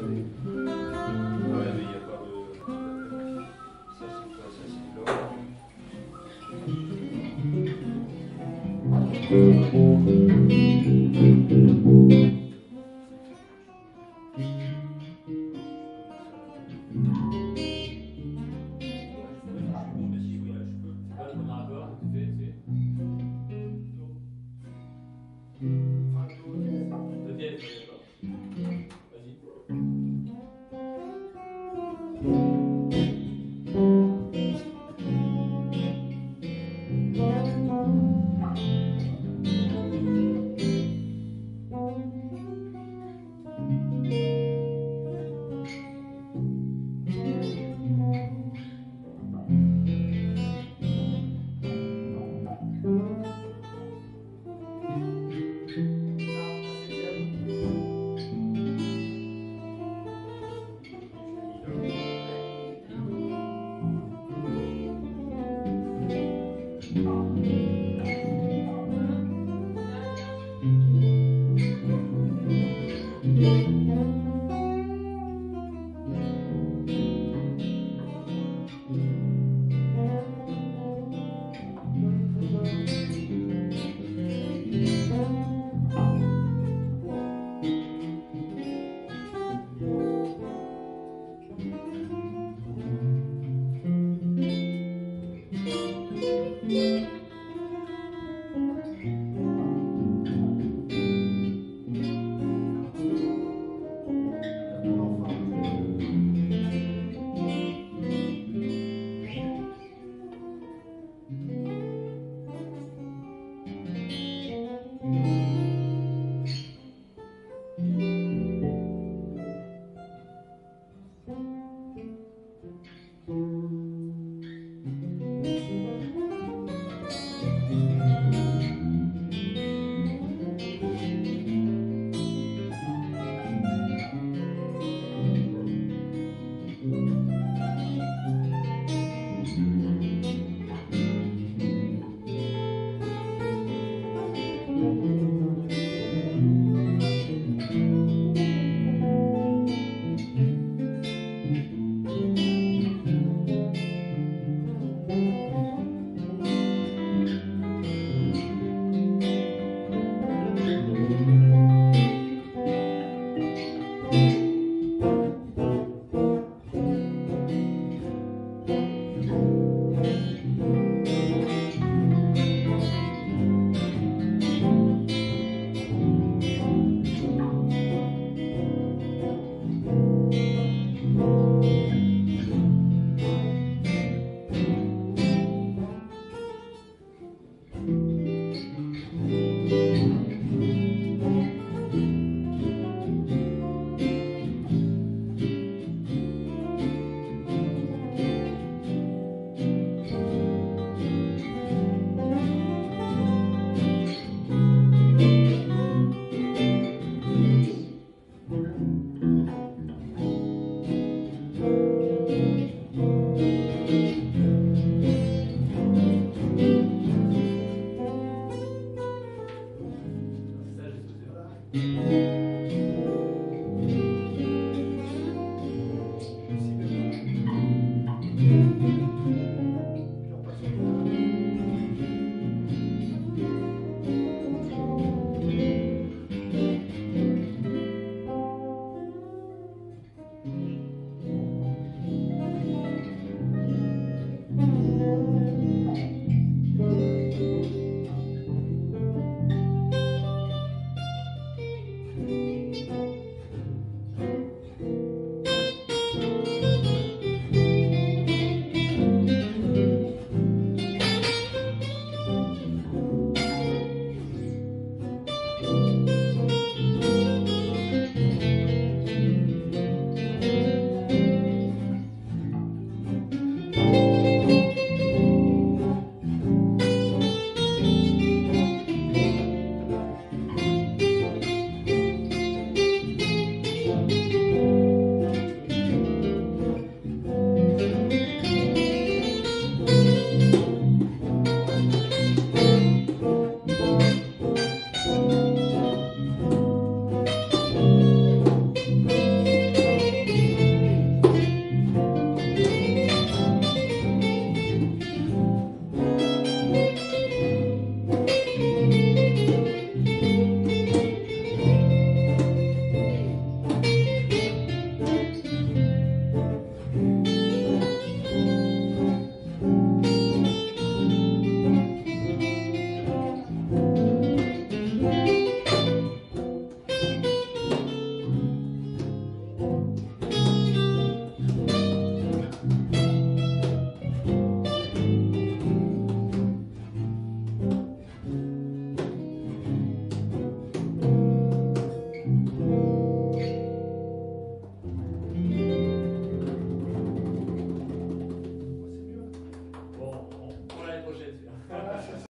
savez. Ouais, mais il n'y a pas de. Ça, c'est quoi Ça, c'est l'or. しま。Mm-hmm.